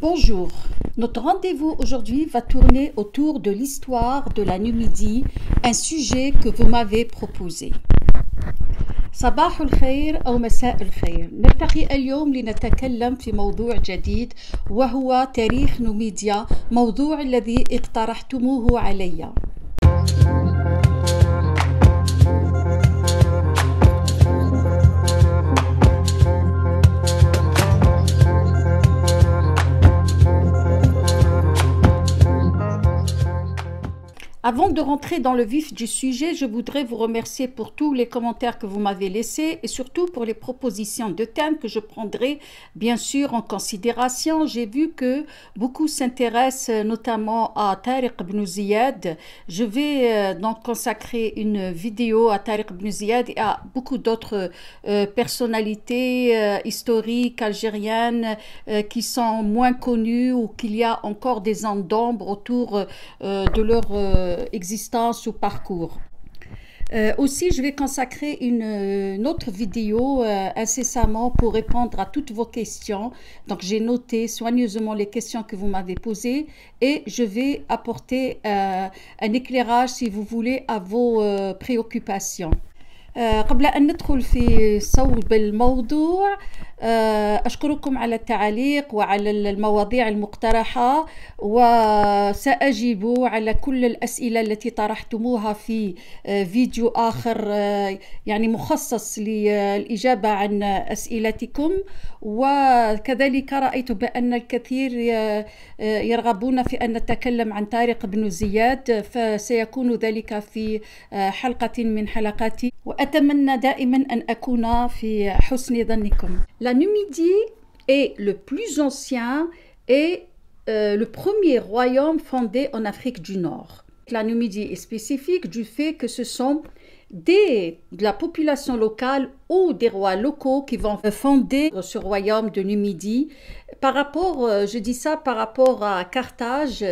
Bonjour, notre rendez-vous aujourd'hui va tourner autour de l'histoire de la Numidie, un sujet que vous m'avez proposé. صباح الخير أو مساء الخير نلتقي اليوم لنتكلم في موضوع جديد وهو تاريخ نوميديا موضوع الذي اقترحتموه علي Avant de rentrer dans le vif du sujet, je voudrais vous remercier pour tous les commentaires que vous m'avez laissés et surtout pour les propositions de thèmes que je prendrai bien sûr en considération. J'ai vu que beaucoup s'intéressent notamment à Tariq ibn Ziyad. Je vais euh, donc consacrer une vidéo à Tariq ibn Ziyad et à beaucoup d'autres euh, personnalités euh, historiques algériennes qui sont moins connues ou qu'il y a encore des ondes d'ombre autour de leur existence ou parcours. Euh, aussi, je vais consacrer une, autre vidéo euh, incessamment pour répondre à toutes vos questions. Donc, j'ai noté soigneusement les questions que vous m'avez posées et je vais apporter un éclairage, si vous voulez, à vos préoccupations. قبل أن ندخل في صوب الموضوع أشكركم على التعليق وعلى المواضيع المقترحة وسأجيب على كل الأسئلة التي طرحتموها في فيديو آخر يعني مخصص للإجابة عن أسئلتكم. وكذلك رأيت بأن الكثير يرغبون في أن نتكلم عن طارق بن زياد فسيكون ذلك في حلقة من حلقاتي. وأتمنى دائما أن أكون في حسن ظنكم La Numidie est le plus ancien et euh, le premier royaume fondé en Afrique du Nord. La Numidie est spécifique du fait que ce sont des, de la population locale ou des rois locaux qui vont fonder ce royaume de Numidie. Par rapport, euh, je dis ça par rapport à Carthage,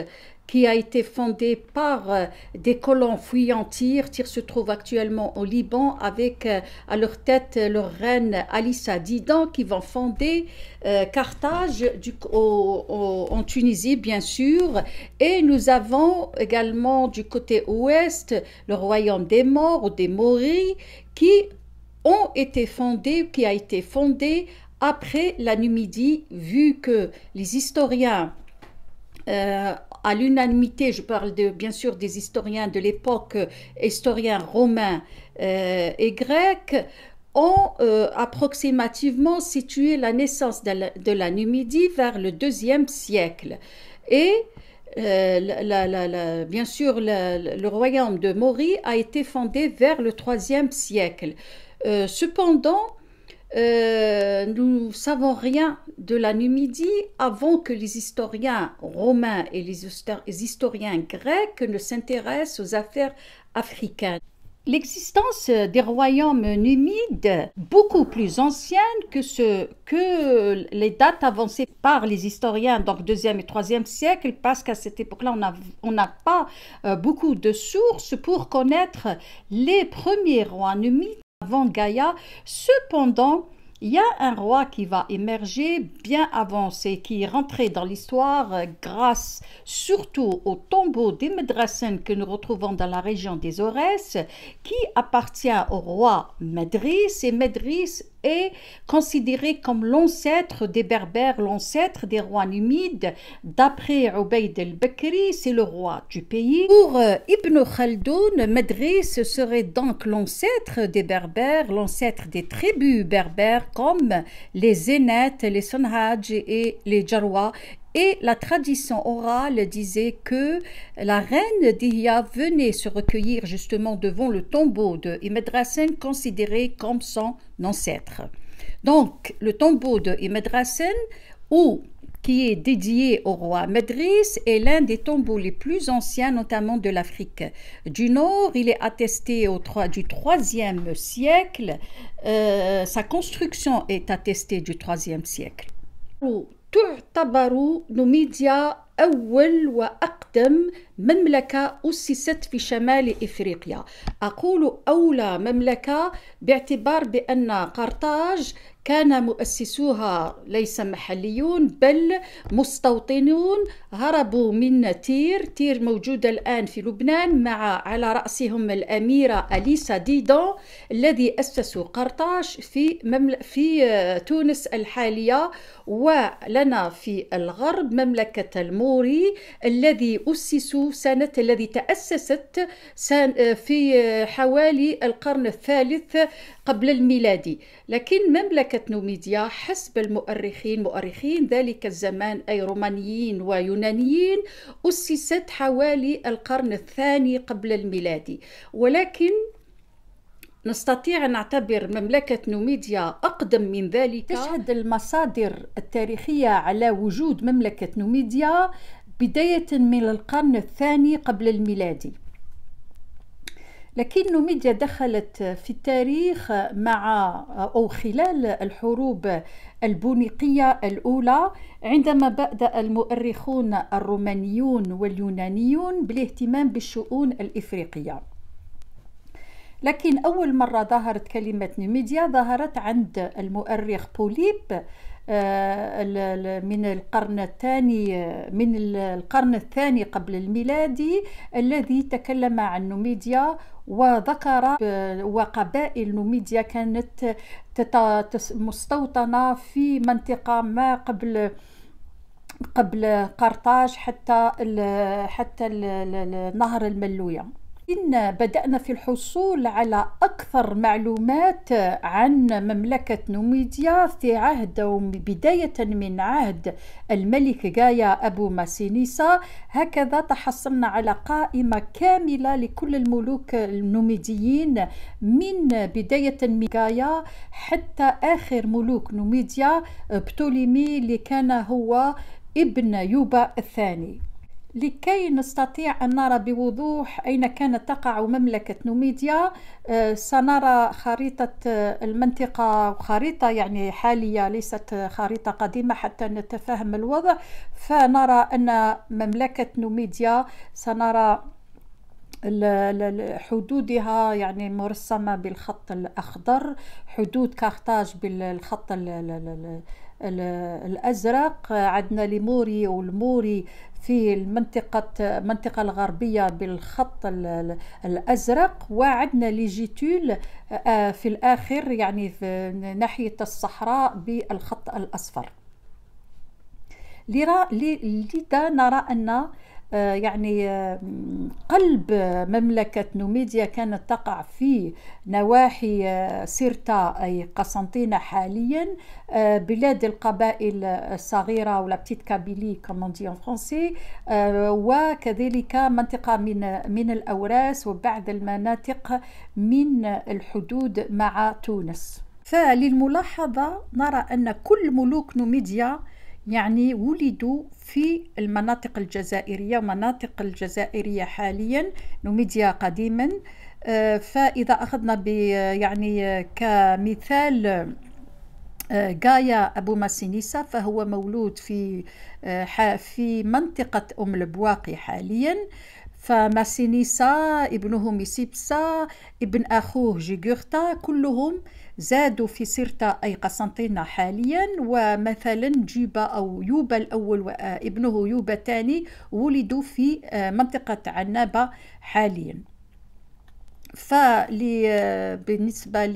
qui a été fondé par euh, des colons fuyant Tyr. Tyr se trouve actuellement au Liban avec euh, à leur tête leur reine Alissa Didan qui vont fonder euh, Carthage en Tunisie bien sûr. Et nous avons également du côté ouest le royaume des morts ou des Moris qui ont été fondés, qui a été fondé après la Numidie, vu que les historiens à l'unanimité, je parle de, bien sûr des historiens de l'époque, historiens romains euh, et grecs, ont euh, approximativement situé la naissance de la, Numidie vers le deuxième siècle. Et euh, bien sûr, le, royaume de Maurie a été fondé vers le troisième siècle. cependant, euh, nous savons rien de la Numidie avant que les historiens romains et les historiens grecs ne s'intéressent aux affaires africaines. L'existence des royaumes numides, beaucoup plus ancienne que, que les dates avancées par les historiens, donc 2e et 3e siècle, parce qu'à cette époque-là, on n'a pas euh, beaucoup de sources pour connaître les premiers rois numides avant Gaïa. Cependant, il y a un roi qui va émerger bien avancé, qui est rentré dans l'histoire grâce surtout au tombeau des Medrassen que nous retrouvons dans la région des Aurès, qui appartient au roi Medris. Et Medris est considéré comme l'ancêtre des Berbères, l'ancêtre des rois numides. D'après Ubayd el-Bakri, c'est le roi du pays. Pour euh, Ibn Khaldoun, Medris serait donc l'ancêtre des Berbères, l'ancêtre des tribus berbères comme les Zénètes, les Sonhadj et les Jarwa et la tradition orale disait que la reine d'Iya venait se recueillir justement devant le tombeau de Imedrasen, considéré comme son ancêtre. Donc, le tombeau de Imedrasen, ou qui est dédié au roi Medris, est l'un des tombeaux les plus anciens, notamment de l'Afrique du Nord. Il est attesté au 3, du IIIe siècle. Euh, sa construction est attestée du IIIe siècle. تعتبر نوميديا أول وأقدم مملكة أسست في شمال إفريقيا. أقول أولى مملكة باعتبار بأن قرطاج كان مؤسسوها ليس محليون بل مستوطنون. هربوا من تير. تير موجودة الآن في لبنان مع على رأسهم الأميرة أليسا ديدون الذي أسسوا قرطاج في ممل في تونس الحالية. ولنا في الغرب مملكة الموري الذي أسسوا سنة الذي تأسست في حوالي القرن الثالث قبل الميلادي. لكن مملكة نوميديا حسب المؤرخين. مؤرخين ذلك الزمان أي رومانيين ويونانيين أسست حوالي القرن الثاني قبل الميلادي ولكن نستطيع أن نعتبر مملكة نوميديا أقدم من ذلك. تشهد المصادر التاريخية على وجود مملكة نوميديا بداية من القرن الثاني قبل الميلادي لكن نوميديا دخلت في التاريخ مع أو خلال الحروب البونيقية الأولى عندما بدأ المؤرخون الرومانيون واليونانيون بالاهتمام بالشؤون الإفريقية. لكن أول مرة ظهرت كلمة نوميديا ظهرت عند المؤرخ بوليب من القرن الثاني من القرن الثاني قبل الميلادي الذي تكلم عن نوميديا وذكر وقبائل نوميديا كانت مستوطنة في منطقة ما قبل قبل قرطاج حتى حتى نهر الملوية. إن بدأنا في الحصول على أكثر معلومات عن مملكة نوميديا في عهد بداية من عهد الملك جايا أبو ماسينيسا. هكذا تحصلنا على قائمة كاملة لكل الملوك النوميديين من بداية من جايا حتى آخر ملوك نوميديا بتوليمي اللي كان هو ابن يوبا الثاني. لكي نستطيع أن نرى بوضوح أين كانت تقع مملكة نوميديا. سنرى خريطة المنطقة خريطة يعني حالية ليست خريطة قديمة حتى نتفهم الوضع. فنرى أن مملكة نوميديا سنرى حدودها يعني مرسمة بالخط الأخضر حدود كارتاج بالخط الأزرق. عندنا ليموري والموري في المنطقة المنطقة الغربية بالخط الأزرق. وعندنا ليجيتول في الآخر يعني في ناحية الصحراء بالخط الأصفر. لذا نرى أن يعني قلب مملكة نوميديا كانت تقع في نواحي سيرتا أي قسنطينة حاليا بلاد القبائل الصغيرة ولا بتيت كابيلي كمان دي فرونسي وكذلك منطقة من من الأوراس وبعض المناطق من الحدود مع تونس. فللملاحظة نرى أن كل ملوك نوميديا يعني ولدوا في المناطق الجزائرية ومناطق الجزائرية حاليا نوميديا قديما. فإذا أخذنا ب يعني كمثال جايا أبو ماسينيسا فهو مولود في في منطقة أم البواقي حاليا. فماسينيسا ابنه ميسيبسا ابن أخوه جيغورتا كلهم زادوا في سيرتا أي قسنطينة حاليا ومثلا جيبا أو يوبا الأول وابنه يوبا الثاني ولدوا في منطقة عنابة حاليا. فبالنسبة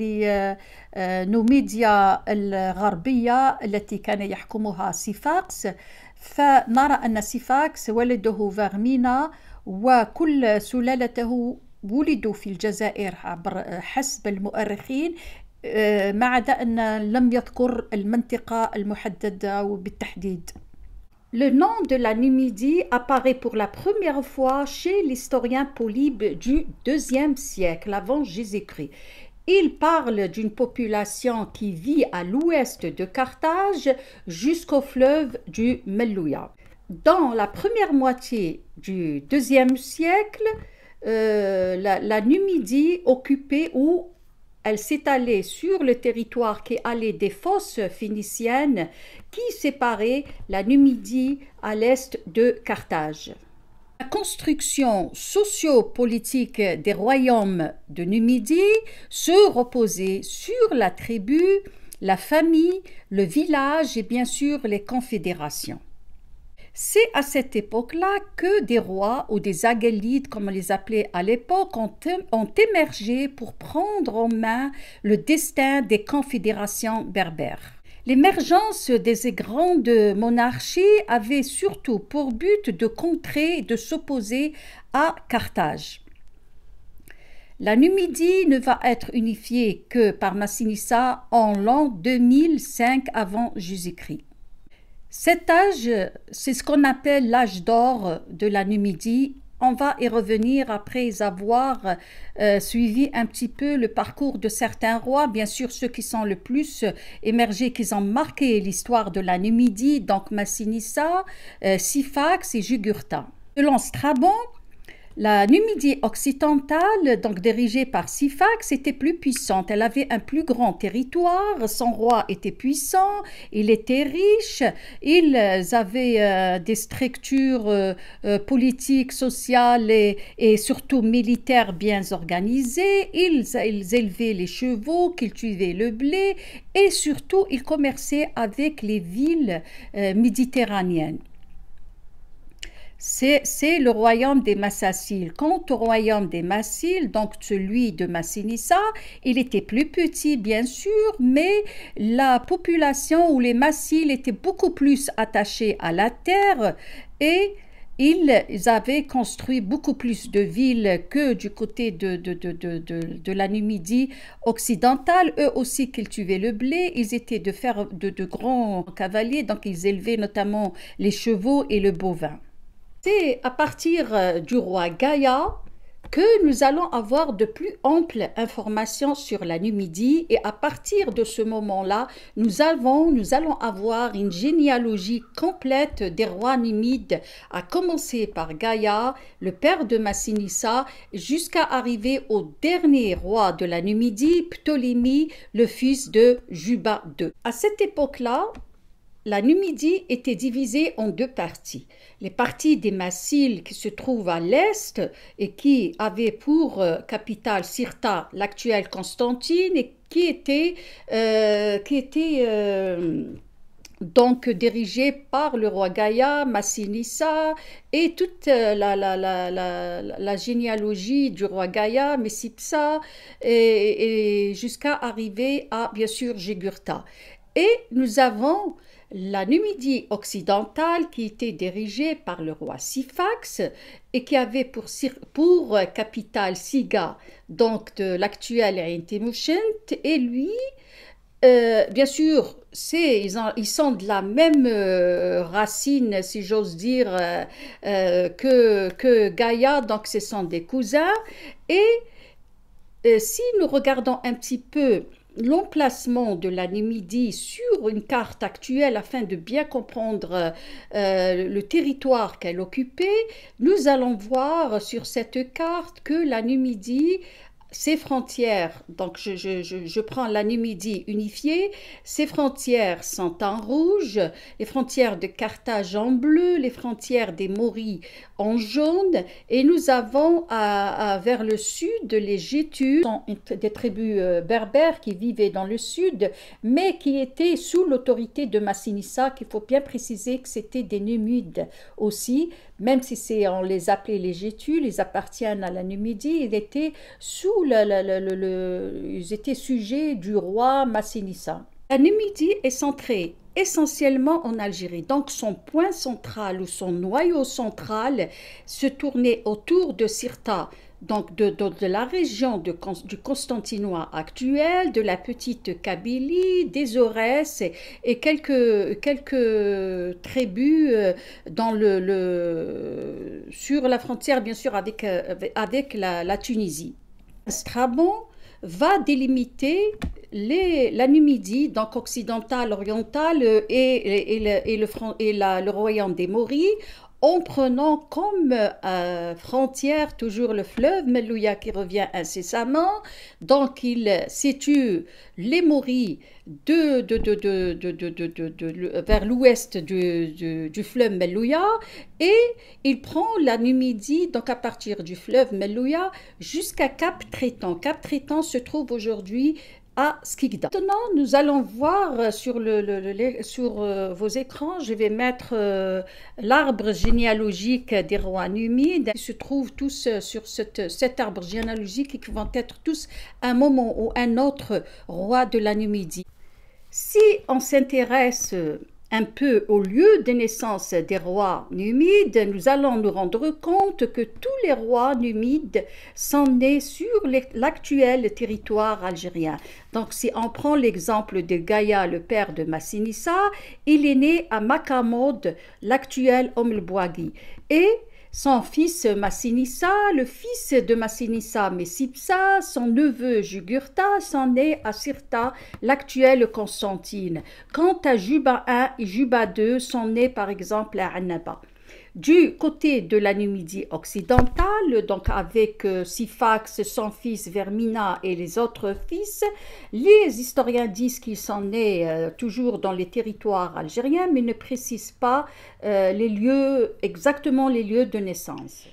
لنوميديا الغربية التي كان يحكمها سيفاكس فنرى أن سيفاكس ولده فارمينا وكل سلالته ولدوا في الجزائر عبر حسب المؤرخين ما عدا أن لم يذكر المنطقة المحددة بالتحديد Le nom de la Numidie apparaît pour la première fois chez l'historien Polybe du IIe siècle avant Jésus-Christ. Il parle d'une population qui vit à l'ouest de Carthage jusqu'au fleuve du Melouya. Dans la première moitié du IIe siècle, euh, la, la Numidie occupait ou elle s'étalait sur le territoire qui allait des fosses phéniciennes qui séparaient la Numidie à l'est de Carthage. La construction socio-politique des royaumes de Numidie se reposait sur la tribu la famille, le village et bien sûr les confédérations. C'est à cette époque-là que des rois ou des aguélides, comme on les appelait à l'époque, ont, ont, émergé pour prendre en main le destin des confédérations berbères. L'émergence des grandes monarchies avait surtout pour but de contrer et de s'opposer à Carthage. La Numidie ne va être unifiée que par Massinissa en l'an 2005 avant Jésus-Christ. Cet âge, c'est ce qu'on appelle l'âge d'or de la Numidie. On va y revenir après avoir euh, suivi un petit peu le parcours de certains rois, bien sûr ceux qui sont le plus émergés, qui ont marqué l'histoire de la Numidie, donc Massinissa, euh, Sifax et Jugurtha. Selon Strabon, la Numidie occidentale, donc dirigée par Sifax, était plus puissante. Elle avait un plus grand territoire, son roi était puissant, il était riche, ils avaient euh, des structures euh, euh, politiques, sociales et, surtout militaires bien organisées. Ils, ils élevaient les chevaux, cultivaient le blé et surtout ils commerçaient avec les villes méditerranéennes c'est le royaume des Massaciles. Quant au royaume des Massiles, donc celui de Massinissa, il était plus petit, bien sûr, mais la population ou les Massiles étaient beaucoup plus attachés à la terre et ils avaient construit beaucoup plus de villes que du côté de, de, la Numidie occidentale. Eux aussi cultivaient le blé. Ils étaient de, de, de grands cavaliers, donc ils élevaient notamment les chevaux et le bovin. C'est à partir euh, du roi Gaïa que nous allons avoir de plus amples informations sur la Numidie et à partir de ce moment-là, nous, allons avoir une généalogie complète des rois numides, à commencer par Gaïa, le père de Massinissa, jusqu'à arriver au dernier roi de la Numidie, Ptolémée, le fils de Juba II. À cette époque-là, la Numidie était divisée en deux parties. Les parties des Massiles qui se trouvent à l'est et qui avaient pour euh, capitale Sirta, l'actuelle Constantine, et qui était, euh, euh, donc dirigée par le roi Gaïa, Massinissa, et toute la, la, généalogie du roi Gaïa, Messipsa, et, jusqu'à arriver à, bien sûr, Jégurtha. Et nous avons la Numidie occidentale qui était dirigée par le roi Sifax et qui avait pour, pour capitale Siga, donc de l'actuel Intimushent, et lui, euh, bien sûr, ils, ils, sont de la même euh, racine, si j'ose dire, euh, que, que Gaïa, donc ce sont des cousins. Et si nous regardons un petit peu l'emplacement de la Numidie sur une carte actuelle afin de bien comprendre euh, le territoire qu'elle occupait, nous allons voir sur cette carte que la Ses frontières, donc je, je, je, prends la Numidie unifiée, ses frontières sont en rouge, les frontières de Carthage en bleu, les frontières des Mauris en jaune, et nous avons à, vers le sud les Gétus, des tribus euh, berbères qui vivaient dans le sud, mais qui étaient sous l'autorité de Massinissa, qu'il faut bien préciser que c'était des Numides aussi, même si c'est on les appelait les Gétus, ils appartiennent à la Numidie, ils étaient sous le, ils étaient sujets du roi Massinissa. La Numidie est centrée essentiellement en Algérie. Donc son point central ou son noyau central se tournait autour de Sirta, donc de, la région de, du Constantinois actuel, de la petite Kabylie, des Aurès et, quelques, quelques tribus euh, dans le, sur la frontière, bien sûr, avec, euh, avec la, Tunisie. Strabon va délimiter les, la Numidie, donc occidentale, orientale, et, et, le, la, le royaume des Mauris, en prenant comme euh, frontière toujours le fleuve Melouya qui revient incessamment. Donc il situe les Mauris de, vers l'ouest du, du, fleuve Melouya et il prend la Numidie, donc à partir du fleuve Melouya, jusqu'à Cap Trétan. Cap Trétan se trouve aujourd'hui à Skikda. Maintenant, nous allons voir sur, le, sur euh, vos écrans, je vais mettre euh, l'arbre généalogique des rois numides. Ils se trouvent tous sur cet arbre généalogique et qui vont être tous un moment ou un autre roi de la Numidie. Si on s'intéresse un peu au lieu de naissance des rois numides, nous allons nous rendre compte que tous les rois numides sont nés sur l'actuel territoire algérien. Donc si on prend l'exemple de Gaïa, le père de Massinissa, il est né à Makamod, l'actuel Omlbouagui. Et son fils Massinissa, le fils de Massinissa Messipsa, son neveu Jugurtha sont nés à Sirta, l'actuelle Constantine. Quant à Juba I et Juba II sont nés par exemple à Annaba. Du côté de la Numidie occidentale, donc avec euh, Sifax, son fils Vermina et les autres fils, les historiens disent qu'ils sont nés euh, toujours dans les territoires algériens, mais ne précisent pas euh, les lieux, exactement les lieux de naissance.